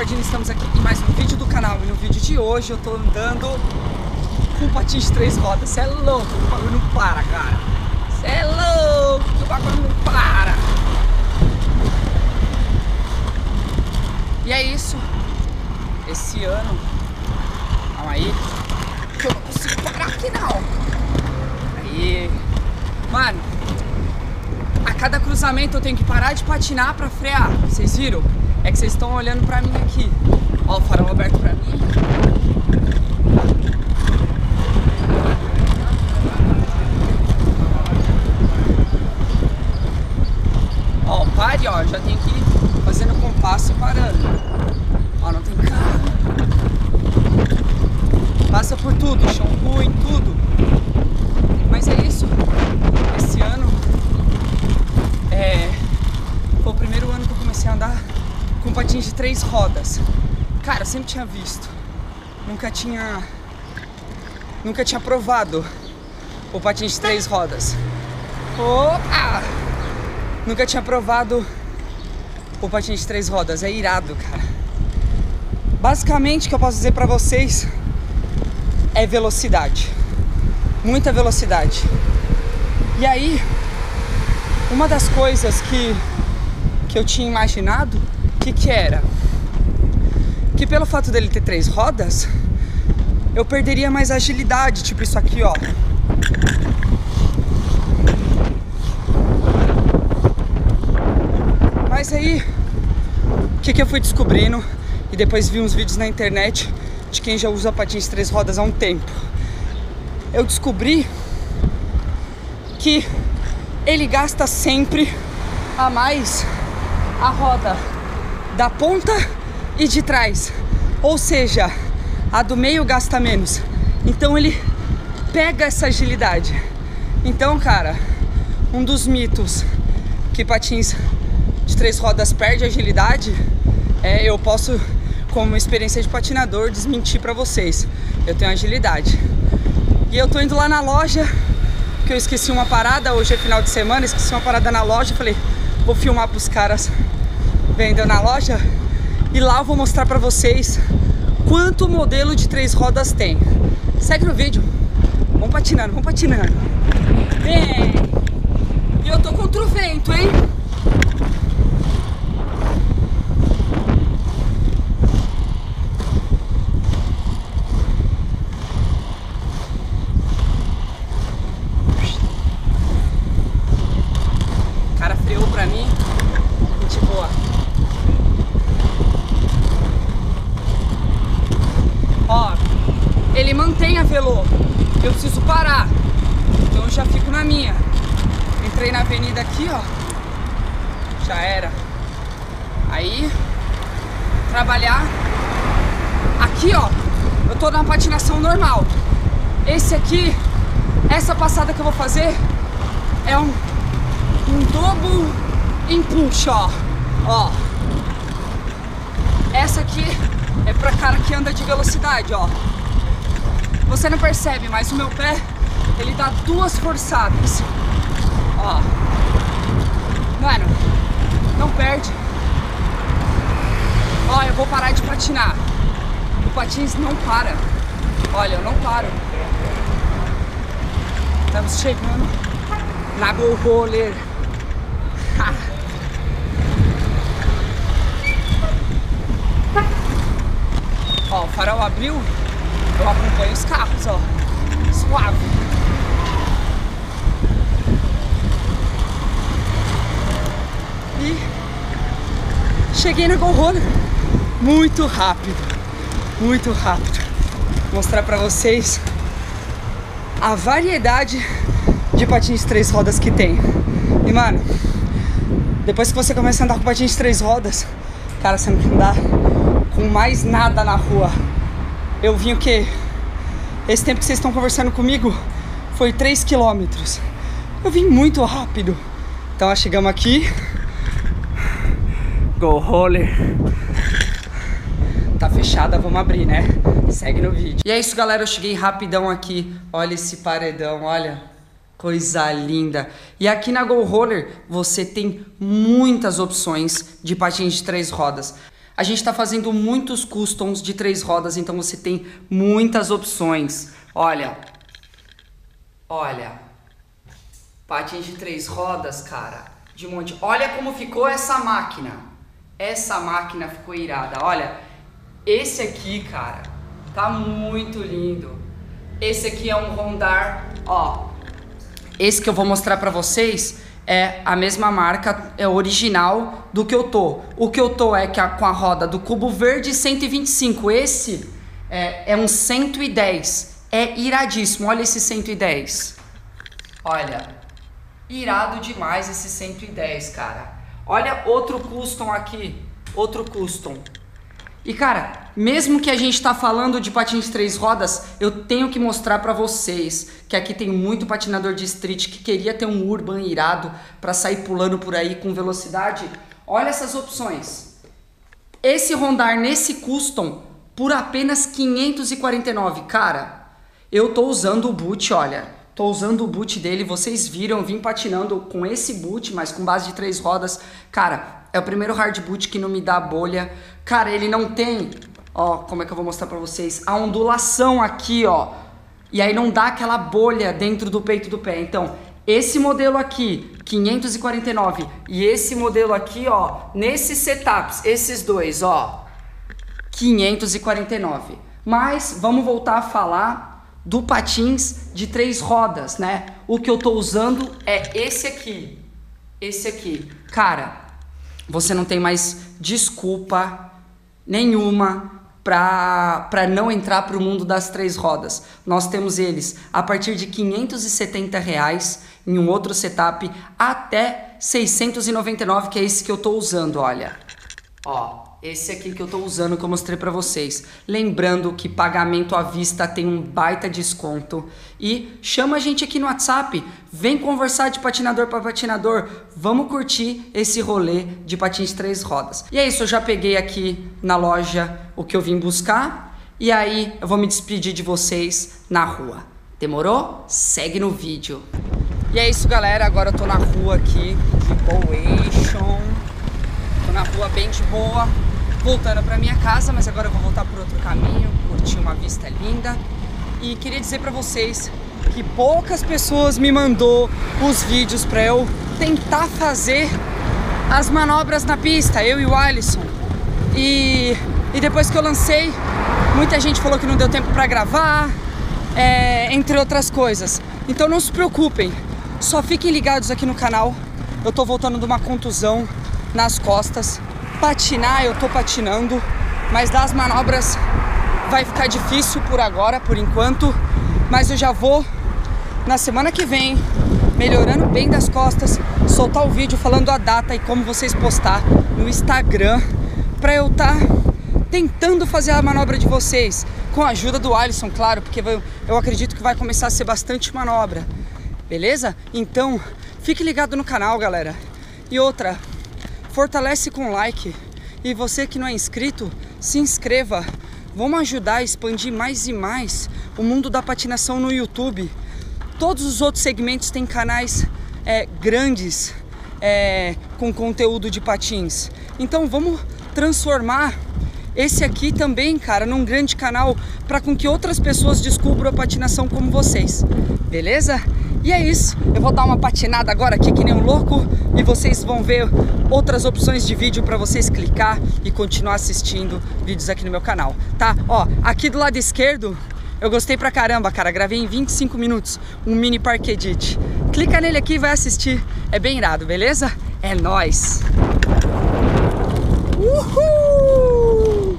Estamos aqui em mais um vídeo do canal. E no vídeo de hoje eu tô andando com um patins de três rodas, cê é louco, o bagulho não para, cara, cê é louco, o bagulho não para. E é isso, esse ano, calma aí, que eu não consigo parar aqui não, aí, mano, a cada cruzamento eu tenho que parar de patinar pra frear, vocês viram? É que vocês estão olhando pra mim aqui. Ó, o farol aberto pra mim. Ó, pare, ó. Já tem que ir fazendo compasso e parando. Ó, não tem carro. Passa por tudo, chão ruim, tudo. Mas é isso. Esse ano é, foi o primeiro ano que eu comecei a andar com patins de três rodas. Cara, sempre tinha visto. Nunca tinha. Nunca tinha provado o patins de três rodas. Opa! Nunca tinha provado o patins de três rodas. É irado, cara. Basicamente, o que eu posso dizer pra vocês é velocidade. Muita velocidade. E aí, uma das coisas que, que eu tinha imaginado que, que era? Que pelo fato dele ter três rodas, eu perderia mais agilidade, tipo isso aqui, ó. Mas aí, o que, que eu fui descobrindo e depois vi uns vídeos na internet de quem já usa patins três rodas há um tempo. Eu descobri que ele gasta sempre a mais a roda da ponta e de trás. Ou seja, a do meio gasta menos. Então ele pega essa agilidade. Então, cara, um dos mitos que patins de três rodas perde agilidade é eu posso, como experiência de patinador, desmentir para vocês. Eu tenho agilidade. E eu tô indo lá na loja, que eu esqueci uma parada, hoje é final de semana, esqueci uma parada na loja, falei, vou filmar pros caras vendendo na loja e lá eu vou mostrar pra vocês quanto modelo de três rodas tem. Segue no vídeo. Vamos patinando, vamos patinando. Bem, e eu tô contra o vento, hein? O cara freou pra mim. Gente boa. Ó, ele mantém a velô. Eu preciso parar. Então eu já fico na minha. Entrei na avenida aqui, ó. Já era. Aí, trabalhar. Aqui, ó. Eu tô na patinação normal. Esse aqui, essa passada que eu vou fazer é um, um double empuxo, ó. Ó. Essa aqui é pra cara que anda de velocidade, ó. Você não percebe, mas o meu pé, ele dá duas forçadas. Ó. Mano, não perde. Ó, eu vou parar de patinar. O patins não para. Olha, eu não paro. Estamos chegando na Go Roller. Ó, o farol abriu, eu acompanho os carros, ó. Suave. E cheguei na Go Roller muito rápido, muito rápido. Vou mostrar pra vocês a variedade de patins de três rodas que tem. E mano, depois que você começa a andar com patins de três rodas, cara, você não andar com mais nada na rua. Eu vim o quê? Esse tempo que vocês estão conversando comigo foi 3 quilômetros. Eu vim muito rápido. Então, chegamos aqui. Go roller. Tá fechada, vamos abrir, né? Segue no vídeo. E é isso, galera. Eu cheguei rapidão aqui. Olha esse paredão, olha. Coisa linda. E aqui na Go Roller você tem muitas opções de patins de três rodas. A gente está fazendo muitos customs de três rodas, então você tem muitas opções. Olha, olha, patins de três rodas, cara, de monte. Olha como ficou essa máquina. Essa máquina ficou irada. Olha, esse aqui, cara, tá muito lindo. Esse aqui é um rondar, ó. Esse que eu vou mostrar para vocês é a mesma marca, é original do que eu tô. O que eu tô é que a, com a roda do cubo verde 125. Esse é, é um 110. É iradíssimo. Olha esse 110. Olha, irado demais esse 110, cara. Olha outro custom aqui, outro custom. E cara, mesmo que a gente está falando de patins de três rodas, eu tenho que mostrar para vocês que aqui tem muito patinador de street que queria ter um urban irado para sair pulando por aí com velocidade. Olha essas opções. Esse rondar nesse custom por apenas 549, cara. Eu tô usando o boot, olha. Tô usando o boot dele, vocês viram, vim patinando com esse boot, mas com base de três rodas. Cara, é o primeiro hard boot que não me dá bolha. Cara, ele não tem, ó, como é que eu vou mostrar pra vocês? A ondulação aqui, ó. E aí não dá aquela bolha dentro do peito do pé. Então, esse modelo aqui, 549, e esse modelo aqui, ó, nesses setups, esses dois, ó, 549. Mas vamos voltar a falar do patins de três rodas, né? O que eu tô usando é esse aqui. Esse aqui. Cara, você não tem mais desculpa nenhuma para não entrar para o mundo das três rodas. Nós temos eles a partir de 570 reais em um outro setup até 699 que é esse que eu estou usando, olha. Ó, esse aqui que eu estou usando que eu mostrei para vocês. Lembrando que pagamento à vista tem um baita desconto. E chama a gente aqui no WhatsApp, vem conversar de patinador para patinador. Vamos curtir esse rolê de patins três rodas. E é isso, eu já peguei aqui na loja o que eu vim buscar. E aí eu vou me despedir de vocês na rua. Demorou? Segue no vídeo. E é isso, galera. Agora eu tô na rua aqui de Boation. Tô na rua bem de boa voltando para minha casa, mas agora eu vou voltar por outro caminho, curtir uma vista linda. E queria dizer para vocês que poucas pessoas me mandou os vídeos para eu tentar fazer as manobras na pista, eu e o Alisson. E, e depois que eu lancei, muita gente falou que não deu tempo para gravar, é, entre outras coisas. Então não se preocupem, só fiquem ligados aqui no canal. Eu tô voltando de uma contusão nas costas Patinar eu tô patinando, mas das manobras vai ficar difícil por agora, por enquanto. Mas eu já vou na semana que vem, melhorando bem das costas, soltar o vídeo falando a data e como vocês postar no Instagram para eu estar tá tentando fazer a manobra de vocês com a ajuda do Alisson, claro, porque eu acredito que vai começar a ser bastante manobra. Beleza? Então, fique ligado no canal, galera. E outra, fortalece com like. E você que não é inscrito, se inscreva. Vamos ajudar a expandir mais e mais o mundo da patinação no YouTube. Todos os outros segmentos têm canais é, grandes é, com conteúdo de patins. Então vamos transformar esse aqui também, cara, num grande canal para com que outras pessoas descubram a patinação como vocês. Beleza? E é isso, eu vou dar uma patinada agora aqui que nem um louco e vocês vão ver outras opções de vídeo para vocês clicar e continuar assistindo vídeos aqui no meu canal, tá? Ó, aqui do lado esquerdo eu gostei pra caramba, cara, gravei em 25 minutos um mini park edit. Clica nele aqui e vai assistir, é bem irado, beleza? É nóis! Uhul!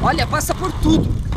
Olha, passa por tudo.